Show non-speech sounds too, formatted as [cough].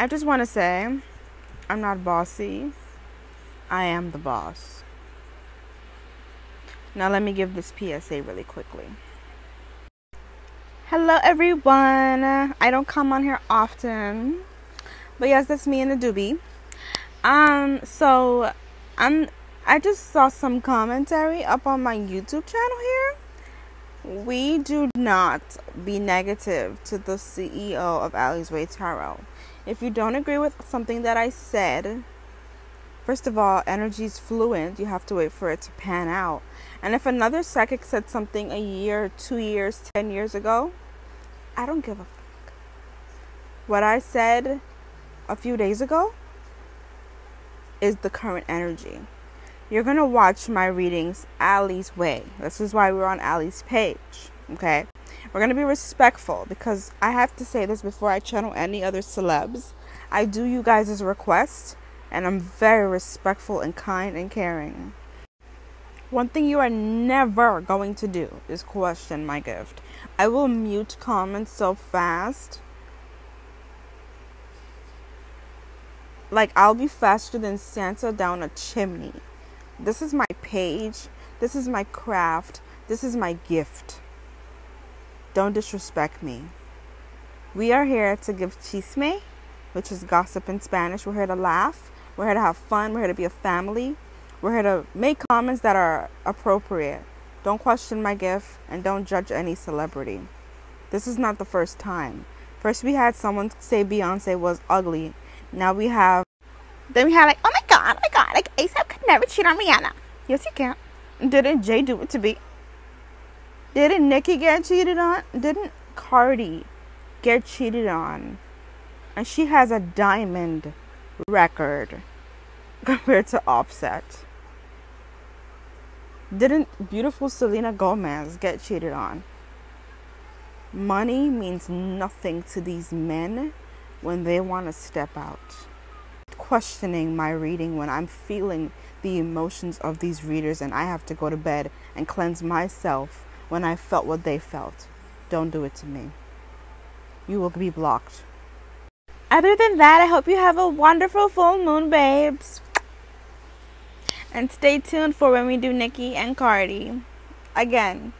I just want to say I'm not bossy. I am the boss. Now, let me give this PSA really quickly. Hello, everyone. I don't come on here often, but yes, that's me and the doobie. Um, so I'm I just saw some commentary up on my YouTube channel here we do not be negative to the CEO of Ally's Way Tarot. If you don't agree with something that I said, first of all, energy is fluid. You have to wait for it to pan out. And if another psychic said something a year, two years, ten years ago, I don't give a fuck. What I said a few days ago is the current energy you're going to watch my readings Ally's way. This is why we're on Ally's page. Okay? We're going to be respectful because I have to say this before I channel any other celebs. I do you guys' request and I'm very respectful and kind and caring. One thing you are never going to do is question my gift. I will mute comments so fast. Like, I'll be faster than Santa down a chimney. This is my page. This is my craft. This is my gift. Don't disrespect me. We are here to give chisme, which is gossip in Spanish. We're here to laugh. We're here to have fun. We're here to be a family. We're here to make comments that are appropriate. Don't question my gift and don't judge any celebrity. This is not the first time. First, we had someone say Beyonce was ugly. Now we have then we had like, oh my god, oh my god, like ASAP could never cheat on Rihanna. Yes, he can. Didn't Jay do it to Bey? Didn't Nicki get cheated on? Didn't Cardi get cheated on? And she has a diamond record [laughs] compared to Offset. Didn't beautiful Selena Gomez get cheated on? Money means nothing to these men when they want to step out questioning my reading when I'm feeling the emotions of these readers and I have to go to bed and cleanse myself when I felt what they felt. Don't do it to me. You will be blocked. Other than that, I hope you have a wonderful full moon, babes. And stay tuned for when we do Nicki and Cardi. Again,